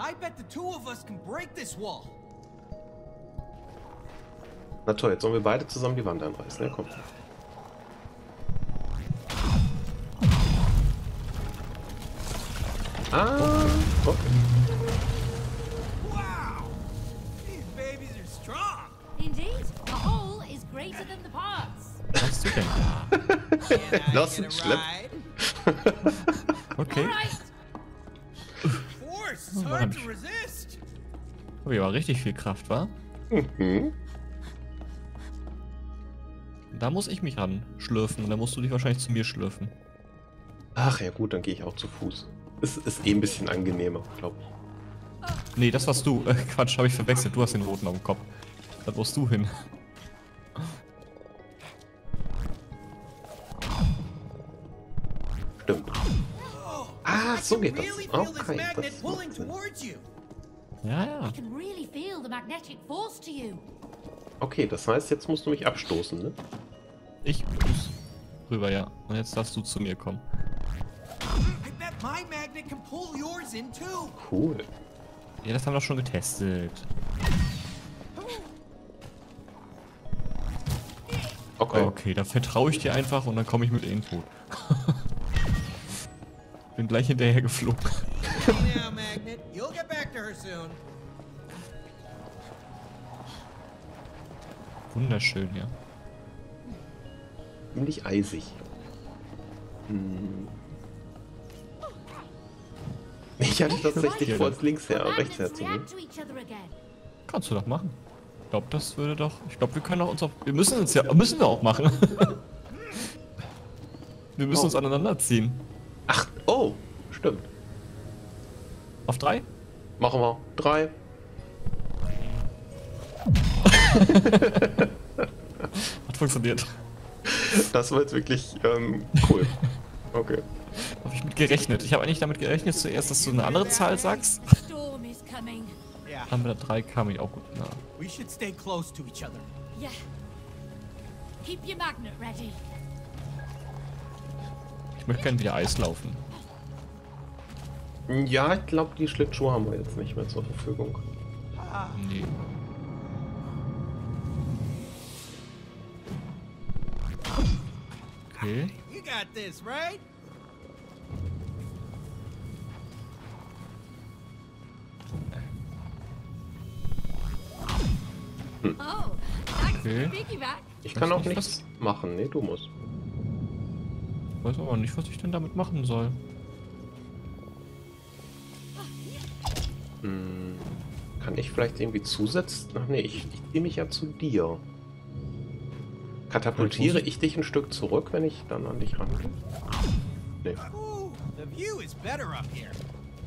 I bet the two of us can break this wall. Na toll, jetzt sollen wir beide zusammen die Wand einreißen. Ja, komm. Ah, okay. Wow! These babies are strong. Indeed, the whole is greater than the parts. Was du denn? Lass uns schleppen. Okay. Oh, hard Mensch. to resist. Hab ich aber richtig viel Kraft, wa? Mhm. Da muss ich mich ran schlürfen. Da musst du dich wahrscheinlich zu mir schlürfen. Ach ja gut, dann gehe ich auch zu Fuß. Es ist eh ein bisschen angenehmer, glaube ich. Nee, das warst du. Äh, Quatsch, habe ich verwechselt. Du hast den roten auf dem Kopf. Da musst du hin. Stimmt. Ah, so geht das. Okay, magnet das macht Sinn. towards you. Ja, ja. I can really feel the magnetic force to you. Okay, das heißt, jetzt musst du mich abstoßen, ne? Ich muss rüber, ja. Und jetzt darfst du zu mir kommen. I bet my magnet can pull yours in too. Cool. Ja, das haben wir doch schon getestet. Okay. Okay, dann vertraue ich dir einfach und dann komme ich mit Info. Bin gleich hinterher geflogen. Easy now, magnet. You'll get back to her soon. Wunderschön, ja. Ziemlich eisig. Hm. Ich hatte tatsächlich vor, es links her, rechts her zu again. Kannst du doch machen. Ich glaube, das würde doch. Ich glaube, wir können auch uns auch. Wir müssen uns ja. Müssen wir auch machen. wir müssen Oh. uns aneinander ziehen. Stimmt. Auf drei? Machen wir. Drei. Hat funktioniert. Das war jetzt wirklich ähm, cool. Okay. Habe ich mit gerechnet. Ich habe eigentlich damit gerechnet zuerst, dass du eine andere Zahl sagst. Aber mit der 3 kam ich auch gut nah. we should stay close to each other. Yeah. Keep your magnet ready. Ich möchte gerne wieder Eis laufen. Ja, ich glaube, die Schlittschuhe haben wir jetzt nicht mehr zur Verfügung. Nee. Okay. You got this, right? Oh, thanks Okay. Ich Weiß kann auch nicht, nichts machen. Nee, du musst. Ich weiß aber nicht, was ich denn damit machen soll. Hm. Kann ich vielleicht irgendwie zusetzen? Ach nee, ich, ich ziehe mich ja zu dir. Katapultiere ich dich ein Stück zurück, wenn ich dann an dich rangehe? Nee.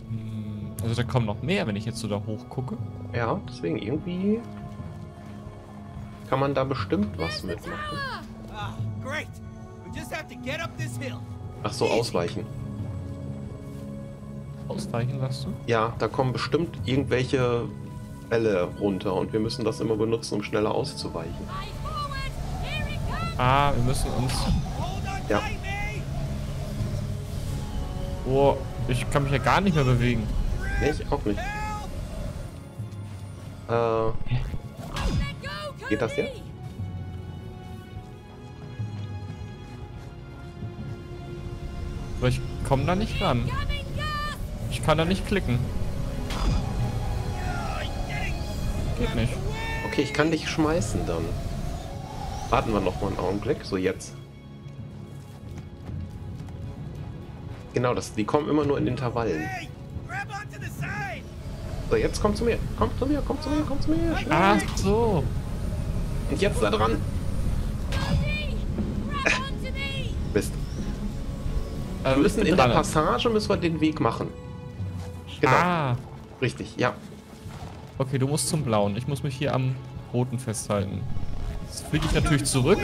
Hm, Also da kommen noch mehr, wenn ich jetzt so da hoch gucke. Ja, deswegen irgendwie kann man da bestimmt was mitmachen. Ah. Ach so, ausweichen. Ausweichen du? Ja, da kommen bestimmt irgendwelche Bälle runter und wir müssen das immer benutzen, um schneller auszuweichen. Ah, wir müssen uns. Ja. Oh, ich kann mich ja gar nicht mehr bewegen. Nee, ich auch nicht. Äh, Geht das jetzt? Aber ich komme da nicht ran. Ich kann da nicht klicken. Geht nicht. okay, ich kann dich schmeißen dann. Warten wir noch mal einen Augenblick. So, jetzt. Genau, das, die kommen immer nur in Intervallen. So, jetzt komm zu mir. Komm zu mir, komm zu mir, komm zu mir. Schnell. Ach so. Und jetzt da dran. Mist. Äh, Wir müssen ich bin in der. Passage müssen wir den Weg machen. Genau, Ah. richtig, ja. Okay, du musst zum Blauen. Ich muss mich hier am Roten festhalten. Jetzt fliege ich natürlich zurück.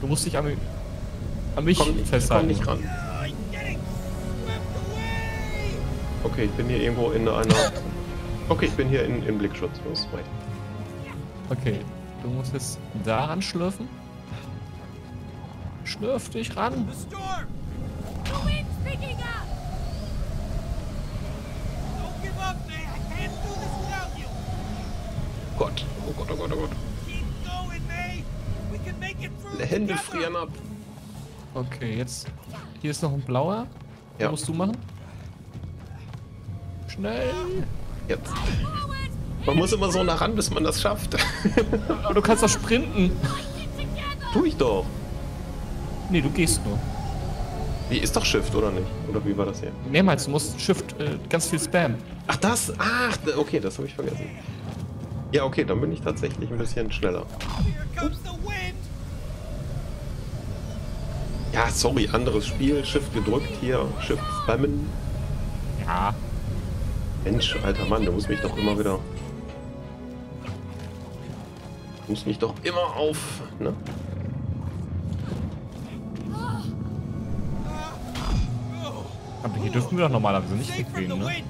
Du musst dich an, mi- an mich Komm, ich komm festhalten. nicht ran. I'm. Okay, ich bin hier irgendwo in einer... Okay, ich bin hier in, in Blickschutz. Los, weit. Okay, du musst jetzt daran schlürfen. Schlürf dich ran. The storm. The wind's picking up. Gott, oh Gott, oh Gott. Through Hände frieren ab. Okay, jetzt. Hier ist noch ein blauer. Den Ja. musst du machen. Schnell. Jetzt. Man muss immer so nah ran, bis man das schafft. Aber du kannst doch sprinten. tu ich doch. Nee, du gehst nur. Wie ist doch Shift, oder nicht? Oder wie war das hier? Mehrmals, du musst Shift äh, ganz viel Spam. Ach, das? Ach, okay, das habe ich vergessen. Ja, okay, dann bin ich tatsächlich ein bisschen schneller. Ja, sorry, anderes Spiel. Shift gedrückt hier. Shift spammen. Ja. Mensch, alter Mann, du musst mich doch immer wieder. Du musst mich doch immer auf. Ne? Aber hier dürfen wir doch normalerweise nicht the ne?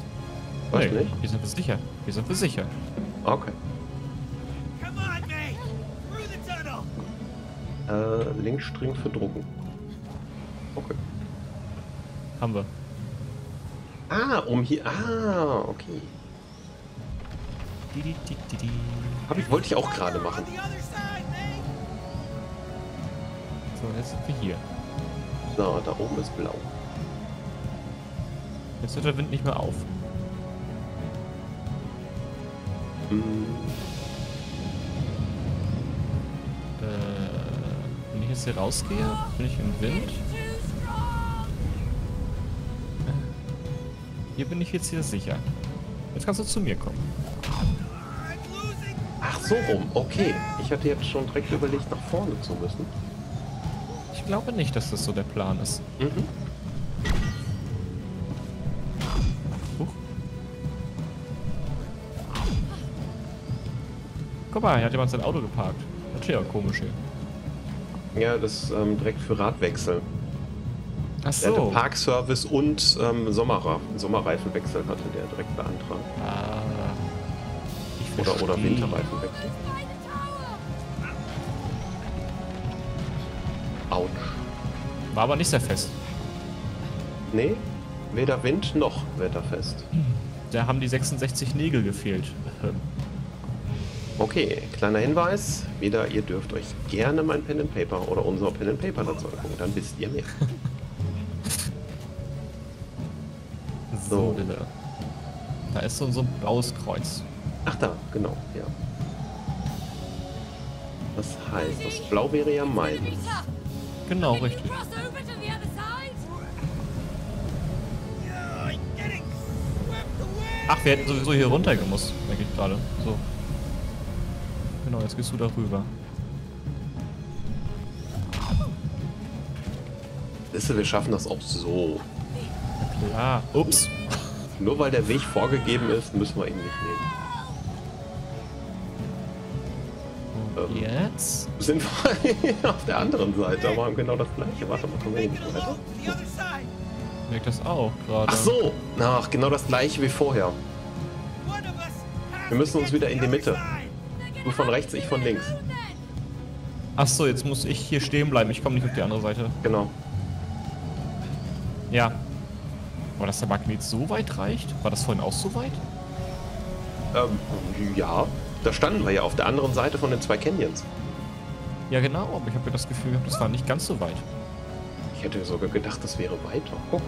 Was Nee, nicht? hier sind wir sicher. Hier sind wir sicher. Okay. Äh, Linkstring für Drucken. Okay. Haben wir. Ah, um hier. Ah, okay. Hab ich, wollte ich auch gerade machen. So, jetzt sind wir hier. So, da oben ist blau. Jetzt hört der Wind nicht mehr auf. Hm, Äh, jetzt hier rausgehe, bin ich im Wind. Hier bin ich jetzt hier sicher. Jetzt kannst du zu mir kommen. Ach so rum, okay. Ich hatte jetzt schon direkt überlegt, nach vorne zu müssen. Ich glaube nicht, dass das so der Plan ist. Mhm. Huch. Guck mal, hier hat jemand sein Auto geparkt. Das ist ja komisch hier. Ja, das ähm, direkt für Radwechsel. Ach Der hatte so. Parkservice und ähm, Sommerra Sommerreifenwechsel hatte der direkt beantragt. Ah. Oder, oder. Winterreifenwechsel. Autsch. War aber nicht sehr fest. Nee, weder Wind noch wetterfest. Da haben die 66 Nägel gefehlt. Okay, kleiner Hinweis. Wieder, ihr dürft euch gerne mein Pen and Paper oder unser Pen and Paper dazu angucken. Dann wisst ihr mehr. So. Dille. Da ist so, so ein blaues Kreuz. Ach da, genau, ja. Das heißt, das Blau wäre ja meins. Genau, richtig. Ach, wir hätten sowieso hier runter gemusst, denke ich gerade. So. Genau, jetzt gehst du da rüber. Wisst ihr, wir schaffen das auch so. Klar. Ups. Nur weil der Weg vorgegeben ist, müssen wir ihn nicht nehmen. Und jetzt? Sind wir auf der anderen Seite, aber haben genau das gleiche. Warte mal, kommen wir nicht it weiter? along to the other side. Merkt das auch gerade. Ach so! Ach, genau das gleiche wie vorher. Wir müssen to uns wieder in die Mitte. Du von rechts, ich von links. Ach so, jetzt muss ich hier stehen bleiben. Ich komme nicht auf die andere Seite. Genau. Ja. Aber dass der Magnet so weit reicht? War das vorhin auch so weit? Ähm, ja. Da standen wir ja auf der anderen Seite von den zwei Canyons. Ja, genau. Aber ich habe ja das Gefühl gehabt, das war nicht ganz so weit. Ich hätte sogar gedacht, das wäre weiter. Oh.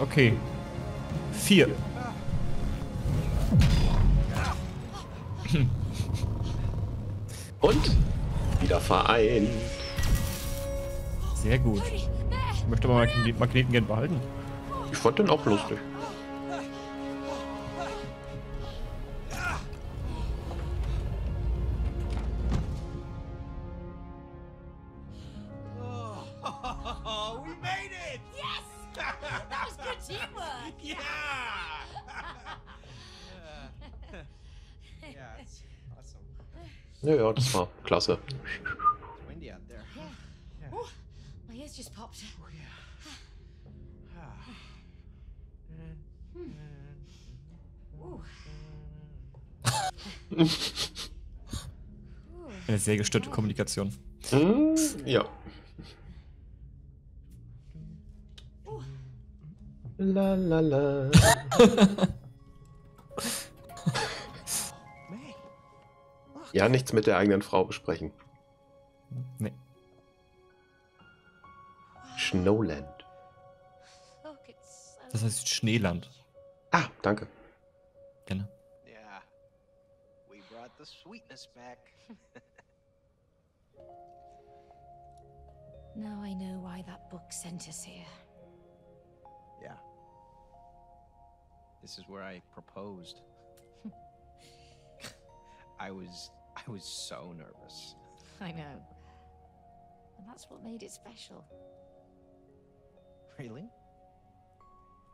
Okay. Vier. Und? Wieder vereint. Sehr gut. Ich möchte aber Magne- Magneten gern behalten. Ich fand den auch lustig. Ja, ja, das war klasse. Windy out there. Oh, my ears just popped. Oh. Eine sehr gestörte Kommunikation. Hm, ja. La la la. Ja, nichts mit der eigenen Frau besprechen. Nee. Snowland. Das heißt Schneeland. Ah, danke. Gerne. Yeah. We brought the sweetness back. Now I know why that book sent us here. Yeah. This is where I proposed. I was I was so nervous. I know. And that's what made it special. Really?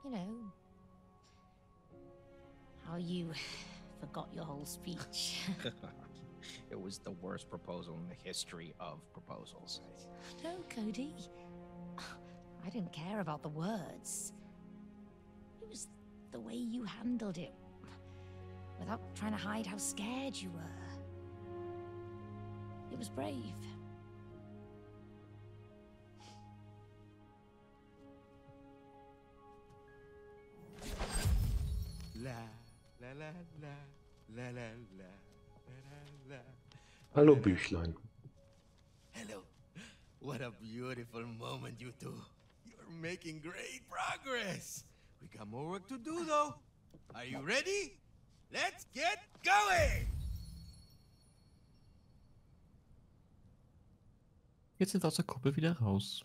You know, how you forgot your whole speech. it was the worst proposal in the history of proposals. no, Cody. I didn't care about the words. It was the way you handled it. Without trying to hide how scared you were. It was brave. Hallo Büchlein. Hello. What a beautiful moment you two. You're making great progress. We got more work to do though. Are you ready? Let's get going! Jetzt sind wir aus der Kuppel wieder raus.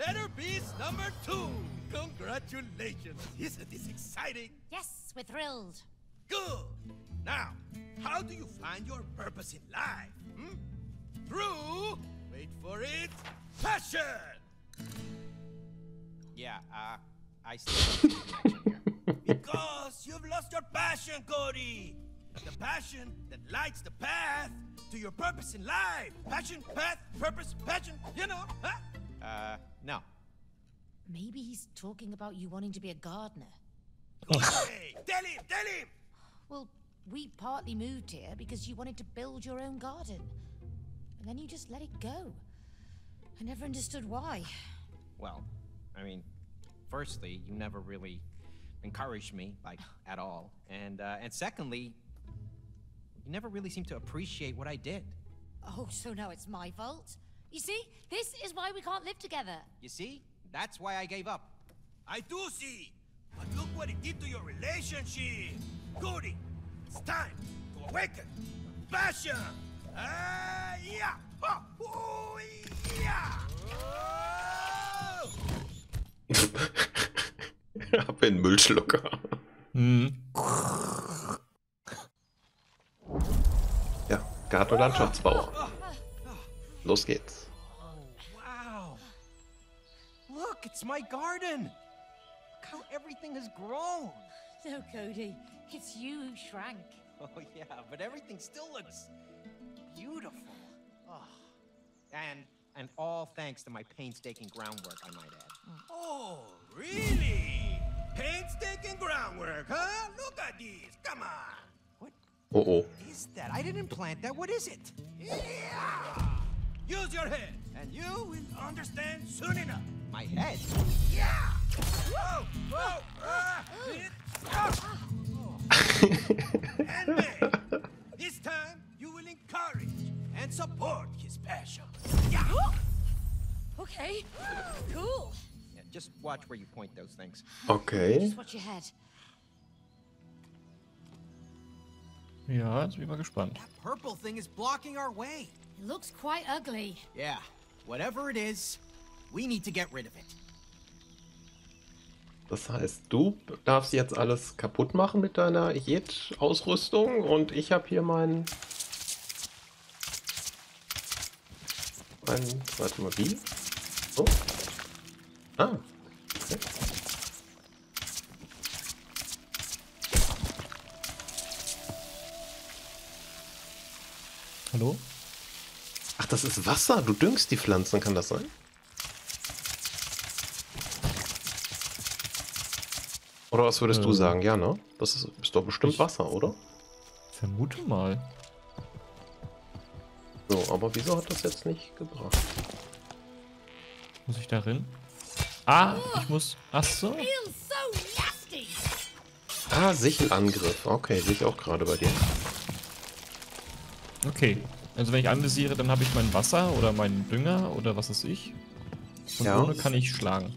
Letter Beast number two. Congratulations. Isn't this exciting? Yes, we're thrilled. Good. Now, how do you find your purpose in life? Hmm? Through, wait for it, passion. Yeah, uh I still have to do the action here. Because you've lost your passion, Cody. The passion that lights the path to your purpose in life. Passion, path, purpose, passion. You know, huh? Uh no. Maybe he's talking about you wanting to be a gardener. hey, tell him, tell him. Well, we partly moved here because you wanted to build your own garden. And then you just let it go. I never understood why. Well, I mean, firstly, you never really encouraged me, like at all, and uh, and secondly, you never really seemed to appreciate what I did. Oh, so now it's my fault? You see, this is why we can't live together. You see, that's why I gave up. I do see. But look what it did to your relationship. Cody, it's time to awaken. Passion. Ah, yeah. Oh, oh, yeah. Oh! Hab den Müllschlucker. Hm. Ja, Garten- und Landschaftsbauer. Los geht's. Look, it's my garden. Look how everything has grown. No, Cody, it's you who shrank. Oh yeah, but everything still looks beautiful. Oh. And and all thanks to my painstaking groundwork, I might add. Mm. Oh, really? Painstaking groundwork, huh? Look at this. Come on. What Oh oh. is that? I didn't plant that. What is it? Yeah. Use your head, and you will understand soon enough. My head. Yeah. Whoa, whoa, ah, it, ah. and then, this time you will encourage and support his passion. Yeah. Okay. Cool. Yeah, just watch where you point those things. Okay. Just watch your head. Ja, jetzt bin ich mal gespannt. That purple thing is blocking our way. It looks quite ugly. Yeah, whatever it is, we need to get rid of it. Das heißt, du darfst jetzt alles kaputt machen mit deiner Jet-Ausrüstung und ich habe hier meinen. Mein, warte mal, wie? So. Ah. Okay. Hallo? Ach, das ist Wasser. Du düngst die Pflanzen, kann das sein? Oder was würdest du Äh. sagen? Ja, ne? Das ist, ist doch bestimmt Wasser, oder? Vermute mal. So, aber wieso hat das jetzt nicht gebracht? Muss ich da rein? Ah, ich muss. Ach so. Ah, Sichelangriff. Okay, sehe ich auch gerade bei dir. Okay. Also wenn ich anvisiere, dann habe ich mein Wasser oder meinen Dünger oder was weiß ich. Und Ja. ohne kann ich schlagen.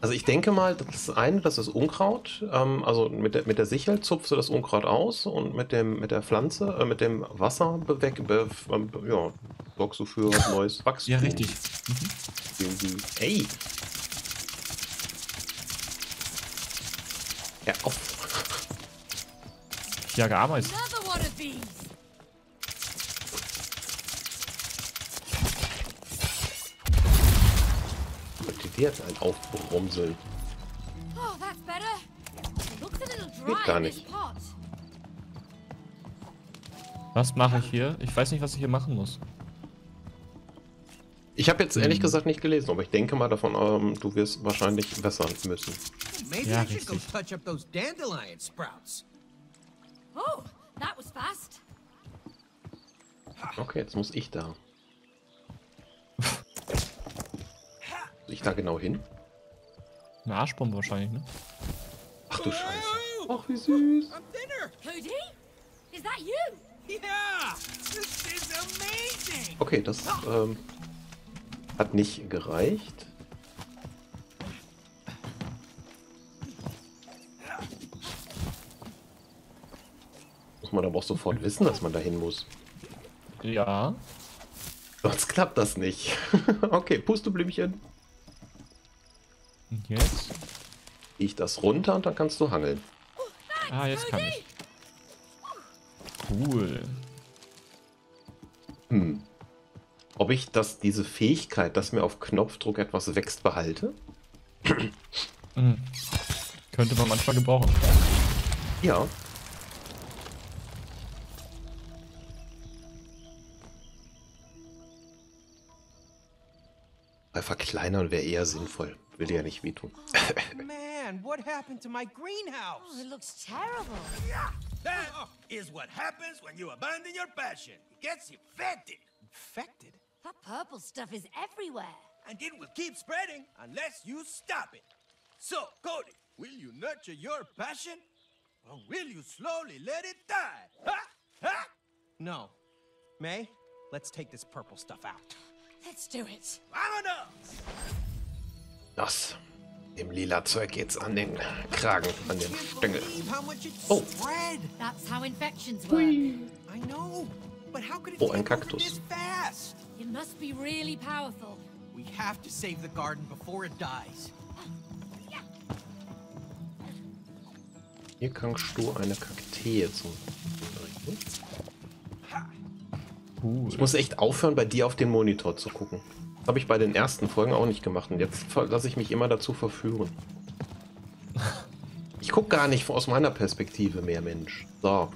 Also ich denke mal, das eine, das ist Unkraut. Ähm, also mit der, mit der Sichel zupfst du das Unkraut aus und mit dem mit der Pflanze, äh, mit dem Wasser beweck, be, ähm, ja, sorgst du für neues Wachstum. Ja, richtig. Irgendwie. Ey! Ja, auf. Ich jage Ameisen. Motiviert ein Aufbrumseln. Oh, that's better. It looks a little Geht dry gar nicht. Was mache ich hier? Ich weiß nicht, was ich hier machen muss. Ich habe jetzt Hm. ehrlich gesagt nicht gelesen, aber ich denke mal davon, ähm, du wirst wahrscheinlich wässern müssen. Ja, richtig. Oh. Okay, jetzt muss ich da. Ich da genau hin? Eine Arschbombe wahrscheinlich, ne? Ach du Scheiße. Ach, wie süß. Okay, das ähm, hat nicht gereicht. Muss man aber auch sofort wissen, dass man dahin muss. Ja. Sonst klappt das nicht. okay, Pusteblümchen. Und jetzt? Ich das runter und dann kannst du hangeln. Ah, jetzt kann ich. Cool. Hm. Ob ich das, diese Fähigkeit, dass mir auf Knopfdruck etwas wächst, behalte? Mhm. Könnte man manchmal gebrauchen. Ja. Weil verkleinern wäre eher sinnvoll. Will dir ja nicht wehtun. Oh, man, what happened to my greenhouse? Oh, it looks terrible. Yeah, That is what happens when you abandon your passion. It gets infected, Infected? That purple stuff is everywhere. and it will keep spreading unless you stop it. So, Cody, will you nurture your passion, or will you slowly let it die? Ha! Ha! No. May, let's take this purple stuff out. Let's do it. Vámonos! Das. Dem lila Zeug geht's an den Kragen, an den Stängel. Oh. Oh, ein Kaktus. It must be really powerful. We have to save the garden before it dies. Hier kannst du eine Kaktee zum. Ich muss echt aufhören, bei dir auf den Monitor zu gucken. Habe ich bei den ersten Folgen auch nicht gemacht und jetzt lasse ich mich immer dazu verführen. Ich gucke gar nicht aus meiner Perspektive mehr, Mensch. So.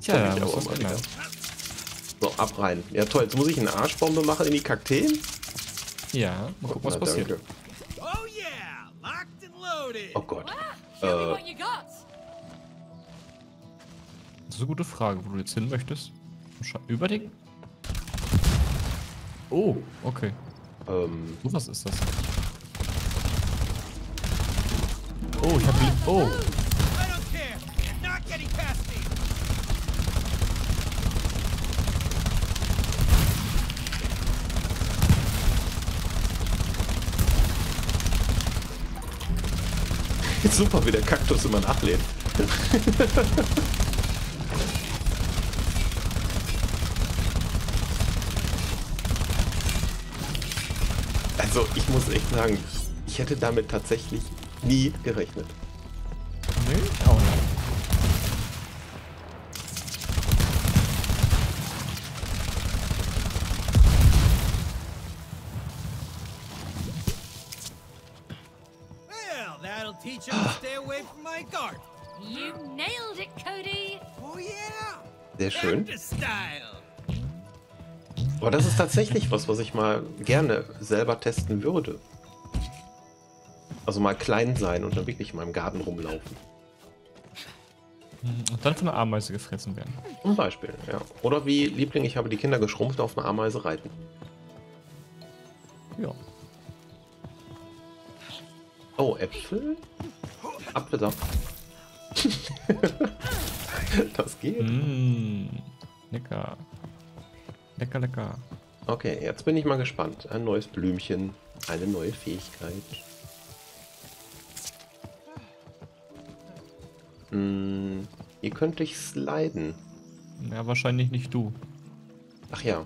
Tja, Komm ich muss aber das mal ändern. So, ab rein. Ja toll, jetzt muss ich eine Arschbombe machen in die Kakteen? Ja, mal gucken, was Na, passiert. danke. Oh yeah, locked and loaded. Oh Gott. Äh. Das ist eine gute Frage, wo du jetzt hin möchtest. Über den? Oh, okay. Ähm. So was ist das? Oh, ich hab die. Oh. Super, wie der Kaktus immer nachlädt. Also, ich muss echt sagen, ich hätte damit tatsächlich nie gerechnet. Nee, auch nicht. Well, that'll teach him to stay away from my garden. You nailed it, Cody. Oh yeah. Sehr schön. Style. Aber das ist tatsächlich was, was ich mal gerne selber testen würde. Also mal klein sein und dann wirklich mal im Garten rumlaufen. Und dann von einer Ameise gefressen werden. Zum Beispiel, ja. Oder wie Liebling, ich habe die Kinder geschrumpft auf einer Ameise reiten. Ja. Oh, Äpfel? Apfelsaft. das geht. Mmh. Lecker. Lecker, lecker. Okay, jetzt bin ich mal gespannt. Ein neues Blümchen, eine neue Fähigkeit. Hm, hier könnte ich sliden. Ja, wahrscheinlich nicht du. Ach ja.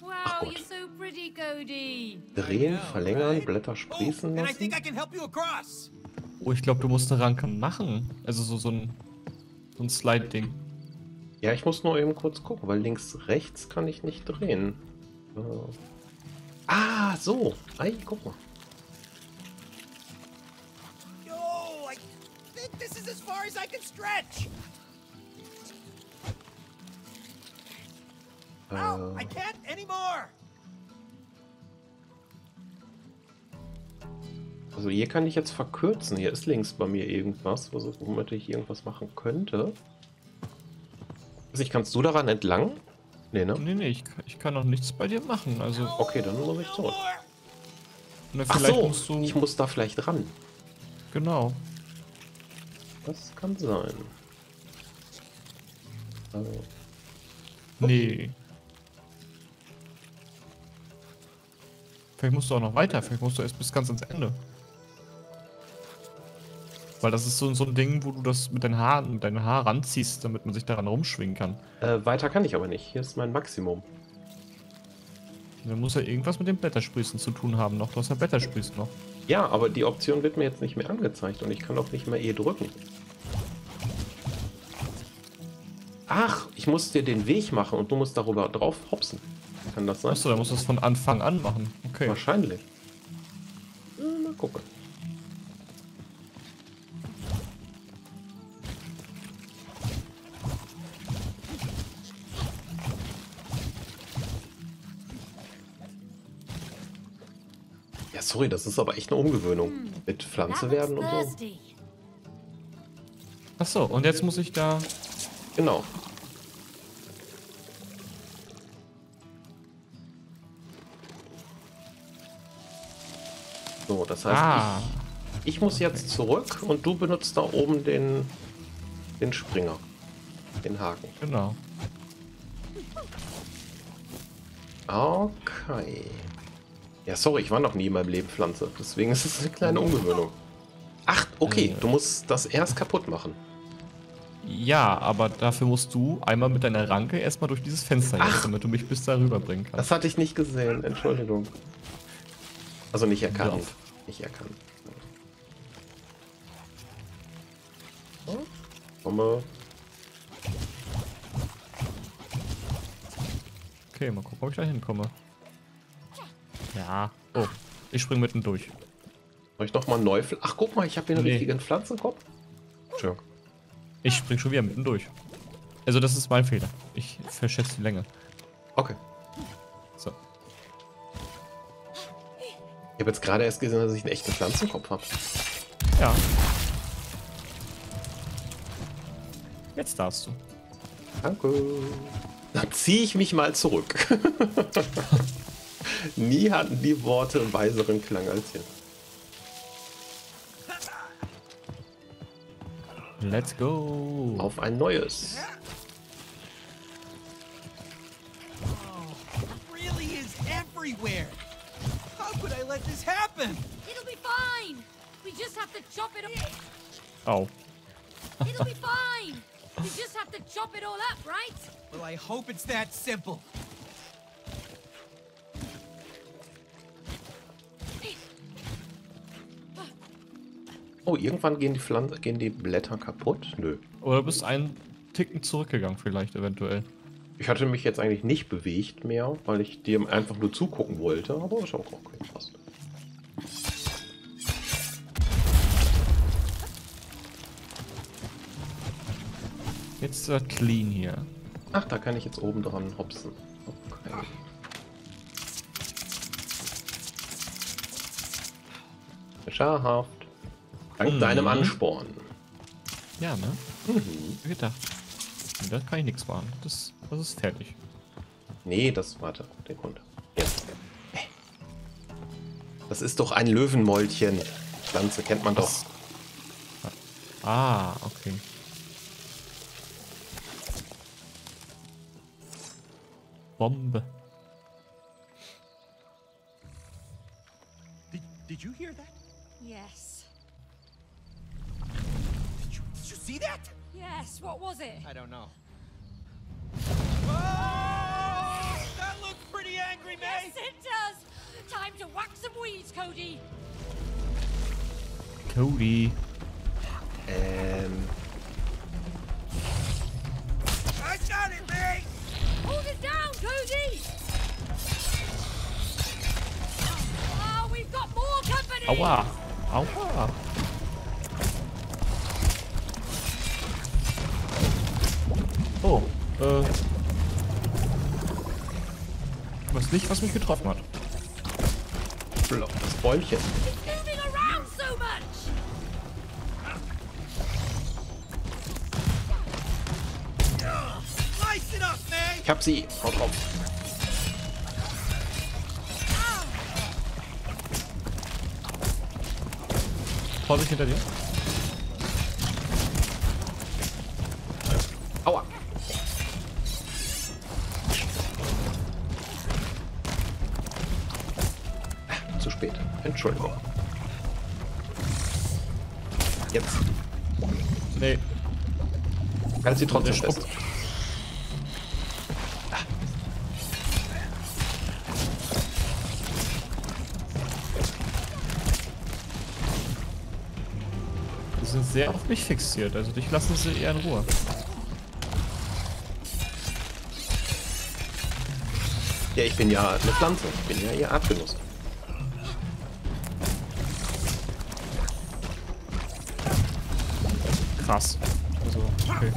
Wow, Gott. you're so pretty, Cody. Drehen, verlängern, Blätter Oh, sprießen I lassen. Oh, ich glaube, du musst eine Ranke machen. Also so, so ein, so ein Slide-Ding. Ja, ich muss nur eben kurz gucken, weil links, rechts kann ich nicht drehen. Äh. Ah, so. Ei, guck mal. Yo, I think this is as far as I can stretch. Ow, I Äh, can't anymore. Also hier kann ich jetzt verkürzen. Hier ist links bei mir irgendwas, was- womit ich irgendwas machen könnte. Also ich kannst du daran entlang? Nee, ne? Nee, nee, ich, ich kann noch nichts bei dir machen. Also, Okay, dann muss ich zurück. ne, Ach so, musst du. ich muss da vielleicht ran. genau. Das kann sein. Also, Nee. Vielleicht musst du auch noch weiter. Vielleicht musst du erst bis ganz ans Ende. Weil das ist so, so ein Ding, wo du das mit deinen Haaren, mit deinen Haaren ranziehst, damit man sich daran rumschwingen kann. äh, weiter kann ich aber nicht. Hier ist mein Maximum. Dann muss ja irgendwas mit dem Blättersprießen zu tun haben noch. Du hast ja Blättersprießen noch. Ja, aber die Option wird mir jetzt nicht mehr angezeigt und ich kann auch nicht mehr E drücken. Ach, ich muss dir den Weg machen und du musst darüber drauf hopsen. Kann das sein? Achso, dann musst du das von Anfang an machen. Okay. Wahrscheinlich. Hm, Mal gucken. Ja, sorry, das ist aber echt eine Umgewöhnung. Mit Pflanze werden und so. Achso, und jetzt muss ich da. Genau. So, das heißt, Ah. ich, ich muss jetzt zurück und du benutzt da oben den, den Springer. Den Haken. Genau. Okay. Ja, sorry, ich war noch nie in meinem Leben Pflanze. Deswegen ist es eine kleine Umgewöhnung. Ach, okay, Äh. du musst das erst kaputt machen. Ja, aber dafür musst du einmal mit deiner Ranke erstmal durch dieses Fenster Ach. jetzt, damit du mich bis darüber bringen kannst. Das hatte ich nicht gesehen, Entschuldigung. Also nicht erkannt. Ja. Nicht erkannt. So, komme. Okay, mal gucken, ob ich da hinkomme. Ja. Oh, ich spring mitten durch. Soll ich nochmal neu... pfl- Ach, guck mal, ich habe hier einen Nee. richtigen Pflanzenkopf. Tja. Ich spring schon wieder mitten durch. Also das ist mein Fehler. Ich verschätze die Länge. Okay. So. Ich habe jetzt gerade erst gesehen, dass ich einen echten Pflanzenkopf habe. Ja. Jetzt darfst du. Danke. Dann ziehe ich mich mal zurück. Nie hatten die Worte weiseren Klang als jetzt. Let's go. Auf ein neues. Oh, really is everywhere. let this happen? It'll be fine. We just have to chop it all. Oh. Au. It'll be fine. We just have to chop it all up, right? Well, I hope it's that simple. Oh, irgendwann gehen die Pflanzen, gehen die Blätter kaputt? Nö. Oder du bist einen Ticken zurückgegangen vielleicht eventuell. Ich hatte mich jetzt eigentlich nicht bewegt mehr, weil ich dir einfach nur zugucken wollte, aber ist auch okay, passt. Jetzt ist clean hier. Ach, da kann ich jetzt oben dran hopsen. Okay. Scharhaft. Dank Mhm. deinem Ansporn. Ja, ne? Mhm. Hab gedacht. Da kann ich nichts machen. Das, das ist fertig. Nee, das, warte, den Hund. Jetzt. Das ist doch ein Löwenmäulchen. Pflanze kennt man doch. Ah, okay. Bombe. Did, did you hear that? Yes. See that? Yes, what was it? I don't know. Oh, that looks pretty angry, May. Yes, it does. Time to whack some weeds, Cody. Cody. Ähm, I got it, May! Hold it down, Cody. Oh, we've got more company. Aua. Aua. Äh. Weiß nicht, was mich getroffen hat. Das Bäumchen. Ich hab sie. Hau drauf. Vorsicht hinter dir. Entschuldigung. Jetzt. Nee, Halt sie trotzdem fest. die sind sehr auf mich fixiert. Also dich lassen sie eher in Ruhe. Ja, ich bin ja eine Pflanze. Ich bin ja ihr Artgenosse. Krass. Also, okay.